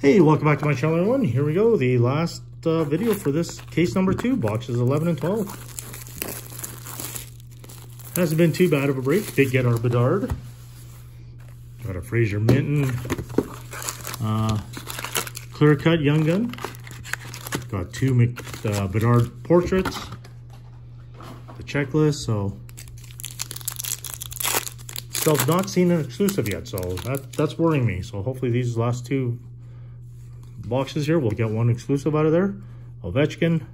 Hey, welcome back to my channel, everyone. Here we go, the last uh, video for this case number two, boxes 11 and 12. Hasn't been too bad of a break. Did get our Bedard. Got a Fraser Minten uh, clear cut young gun. Got two Mc, uh, Bedard portraits. The checklist, so still not seen an exclusive yet, so that, that's worrying me. So hopefully these last two boxes here. We'll get one exclusive out of there. Ovechkin,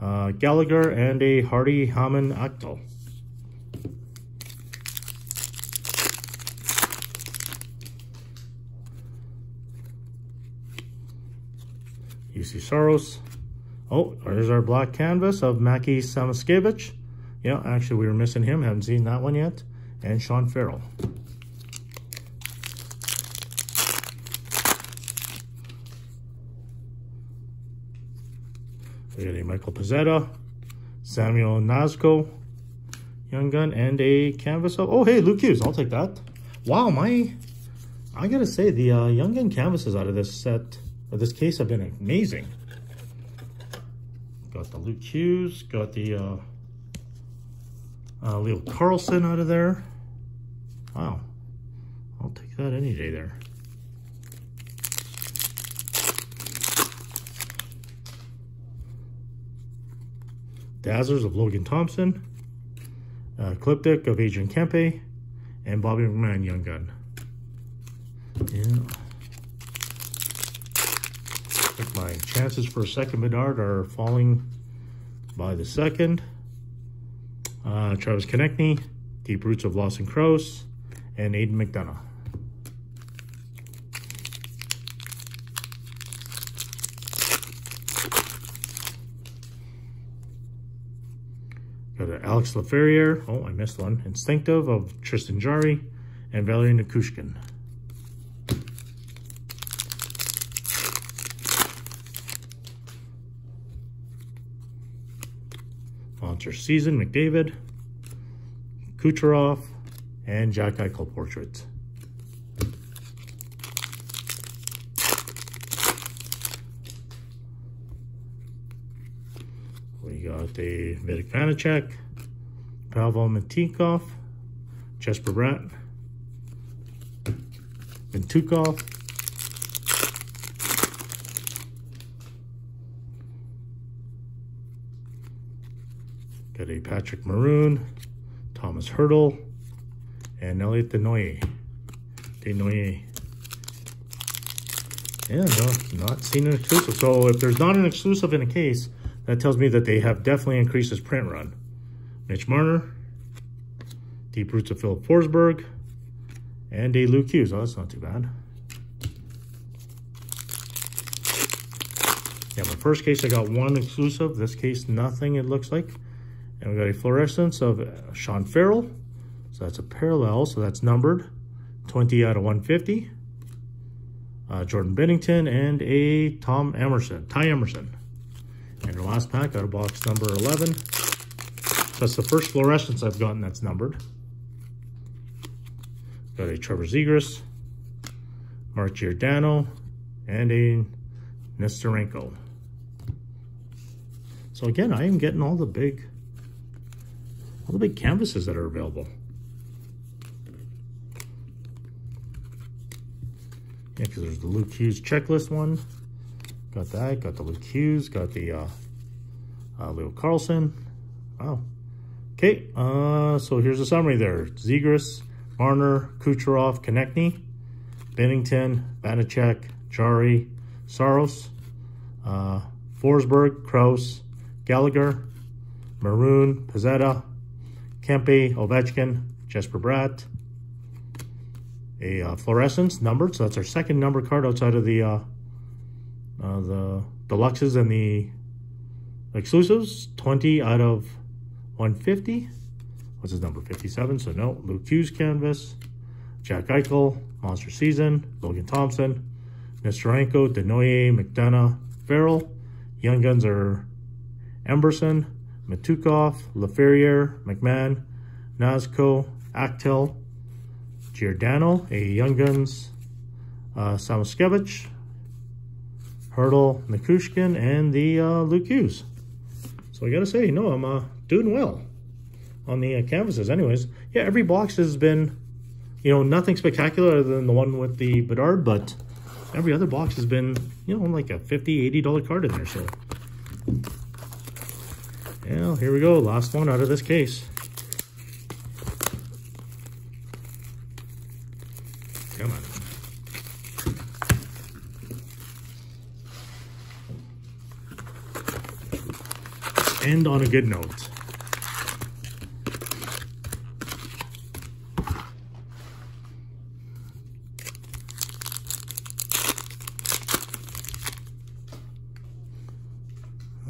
uh, Gallagher, and a Hardy Häman Aktell. Juuse Saros. Oh, there's our black canvas of Mackie Samoskevich. Yeah, actually we were missing him. Haven't seen that one yet. And Sean Farrell. Got a Michael Pezzetta, Samuel Knazko, Young Gun, and a canvas oh, hey, Luke Hughes, I'll take that. Wow, my, I gotta say, the uh, Young Gun canvases out of this set, or this case have been amazing. Got the Luke Hughes, got the uh, uh, Leo Carlsson out of there. Wow, I'll take that any day there. Dazzlers of Logan Thompson, uh, Cliptic of Adrian Kempe, and Bobby McMann Young Gun. Yeah. My chances for a second Bedard are falling by the second. Uh, Travis Konecny, Deep Roots of Lawson Crouse, and Aidan McDonough. Got Alex Laferriere. Oh, I missed one. Instinctive of Tristan Jarry and Valery Nichushkin. Monster Season, McDavid, Kucherov, and Jack Eichel portraits. Got the Vitek Vanacek, Pavel Mintyukov, Jesper Bratt, Mintyukov, got a Patrick Maroon, Tomas Hertl, and Elliot Desnoyers. Desnoyers. Yeah, uh, no, not seen an exclusive. So if there's not an exclusive in a case, that tells me that they have definitely increased his print run. Mitch Marner, Deep Roots of Filip Forsberg, and a Luke Hughes. Oh, that's not too bad. Yeah, my first case, I got one exclusive. This case, nothing, it looks like. And we got a fluorescence of Sean Farrell. So that's a parallel, so that's numbered. 20 out of 150. Uh, Jordan Binnington and a Tom Emerson, Ty Emberson. And the last pack out of box number 11. That's the first fluorescence I've gotten that's numbered. Got a Trevor Zegras, Mark Giordano, and a Nesterenko. So again, I am getting all the big, all the big canvases that are available. Yeah, because there's the Luke Hughes checklist one. Got that. Got the Luke Hughes. Got the uh, uh, Leo Carlsson. Wow. Okay, uh, so here's a summary there. Zegras, Marner, Kucherov, Konecny, Binnington, Vanacek, Jarry, Saros, uh, Forsberg, Crouse, Gallagher, Maroon, Pezzetta, Kempe, Ovechkin, Jesper Bratt, a uh, fluorescence numbered, so that's our second number card outside of the uh, the deluxes and the exclusives. 20 out of 150. What's his number? 57. So no. Luke Hughes canvas. Jack Eichel. Monster Season. Logan Thompson. Nesterenko. Desnoyers. McDonough. Farrell. Young Guns are Emberson. Mintyukov. Laferriere. McMann, Knazko. Aktell. Giordano. A Young Guns. Uh, Samoskevich. Hertl, Nichushkin, and the uh, Luke Hughes. So I got to say, no, I'm uh, doing well on the uh, canvases. Anyways, yeah, every box has been, you know, nothing spectacular other than the one with the Bedard, but every other box has been, you know, like a $50, $80 card in there. So, yeah, here we go. Last one out of this case. Come on. End on a good note.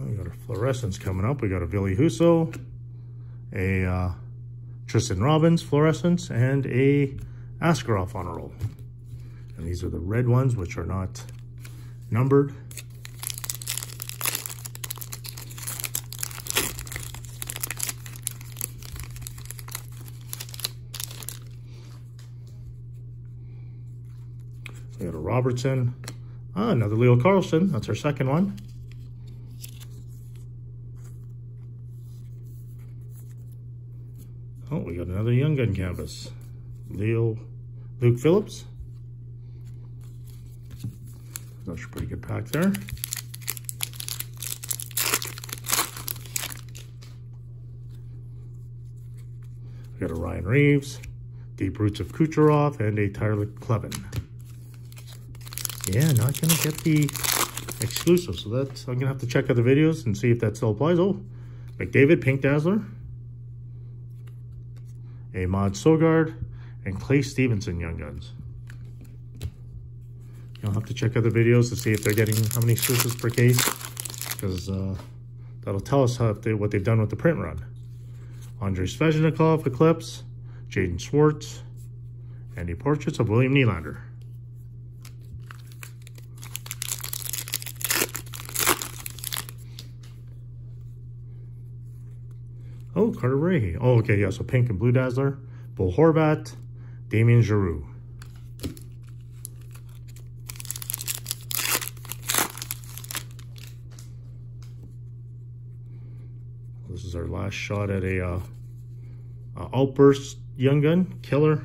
We got a fluorescence coming up. We got a Ville Husso, a uh, Tristen Robins fluorescence, and a Askarov on a roll. And these are the red ones, which are not numbered. We got a Robertson. Ah, another Leo Carlsson. That's our second one. Oh, we got another Young Gun canvas. Leo, Luke Phillips. That's a pretty good pack there. We got a Ryan Reaves, Deep Roots of Kucherov, and a Tyler Kleven. Yeah, not gonna get the exclusive, so that's I'm gonna have to check out the videos and see if that still applies. Oh, McDavid Pink Dazzler, a Mads Sogaard, and Clay Stevenson Young Guns. You'll have to check out the videos to see if they're getting how many exclusives per case, because uh, that'll tell us how they, what they've done with the print run. Andrei Svechnikov Eclipse, Jaden Schwartz, and the portraits of William Nylander. Carter Ray. Oh, okay, yeah, so pink and blue Dazzler. Bo Horvat, Damien Giroux. This is our last shot at a uh, Outburst Young Gun, Killer.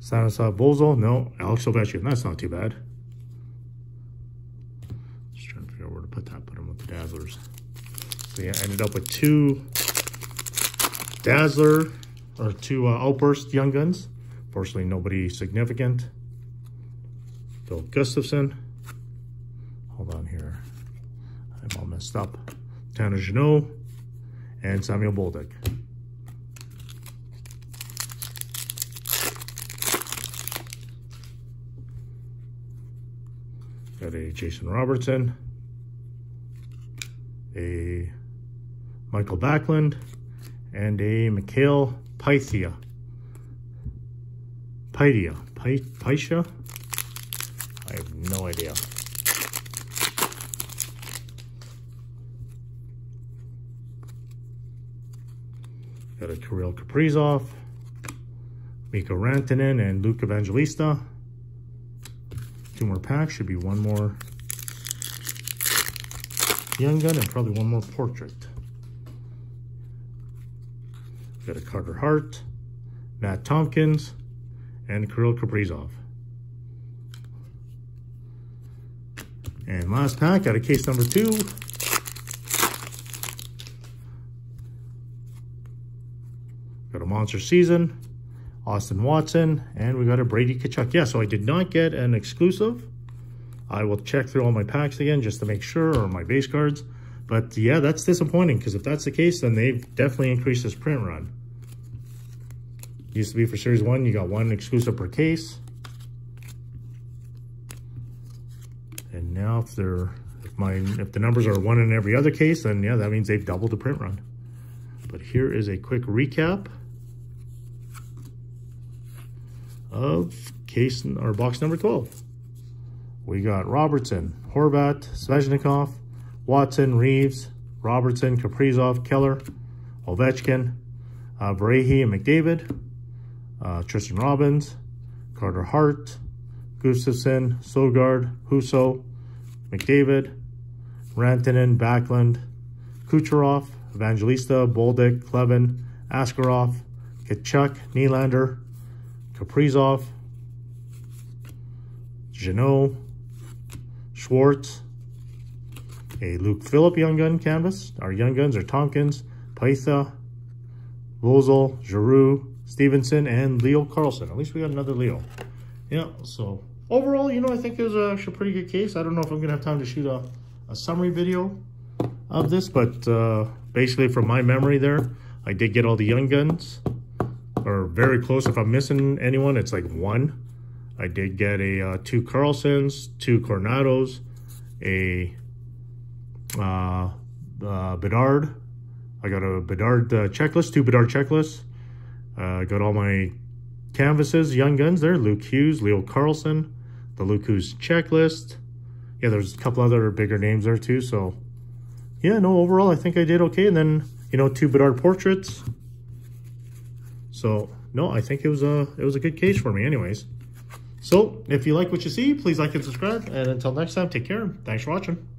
Stanislav Svozil, no. Alex Ovechkin, that's not too bad. Just trying to figure out where to put that, put him with the Dazzlers. Yeah, ended up with two Dazzler, or two uh, Outburst Young Guns. Fortunately, nobody significant. Phil Gustavsson. Hold on here. I'm all messed up. Tanner Jeannot and Samuel Bolduc. Got a Jason Robertson, a Mikael Backlund, and a Mikhail Pythia. Pythia. Pythia? I have no idea. Got a Kirill Kaprizov, Mikko Rantanen, and Luke Evangelista. Two more packs. Should be one more Young Gun and probably one more Portrait. Got a Carter Hart, Matt Tomkins, and Kirill Kaprizov. And last pack out of case number two. Got a Monster Season, Austin Watson, and we got a Brady Tkachuk. Yeah, so I did not get an exclusive. I will check through all my packs again just to make sure, or my base cards. But yeah, that's disappointing because if that's the case, then they've definitely increased this print run. Used to be for Series 1, you got one exclusive per case. And now if they're if my if the numbers are one in every other case, then yeah, that means they've doubled the print run. But here is a quick recap of case or box number 12. We got Robertson, Horvat, Svechnikov, Watson, Reaves, Robertson, Kaprizov, Keller, Ovechkin, uh, Varehi and McDavid, uh, Tristen Robins, Carter Hart, Gustavsson, Sogaard, Husso, McDavid, Rantanen, Backlund, Kucherov, Evangelista, Bolduc, Kleven, Askarov, Tkachuk, Nylander, Kaprizov, Jeannot, Schwartz, a Luke Phillip Young Gun canvas. Our Young Guns are Tomkins, Pytha, Svozil, Giroux, Stevenson, and Leo Carlsson. At least we got another Leo. Yeah, so overall, you know, I think it was actually a pretty good case. I don't know if I'm going to have time to shoot a, a summary video of this, but uh, basically from my memory there, I did get all the Young Guns, or very close. If I'm missing anyone, it's like one. I did get a uh, two Carlssons, two Coronados, a uh, uh, Bedard. I got a Bedard uh, checklist, two Bedard checklists. Uh, got all my canvases, Young Guns there. Luke Hughes, Leo Carlsson, the Luke Hughes checklist. Yeah, there's a couple other bigger names there too. So, yeah, no, overall, I think I did okay. And then, you know, two Bedard portraits. So, no, I think it was a, it was a good case for me anyways. So, if you like what you see, please like and subscribe. And until next time, take care. Thanks for watching.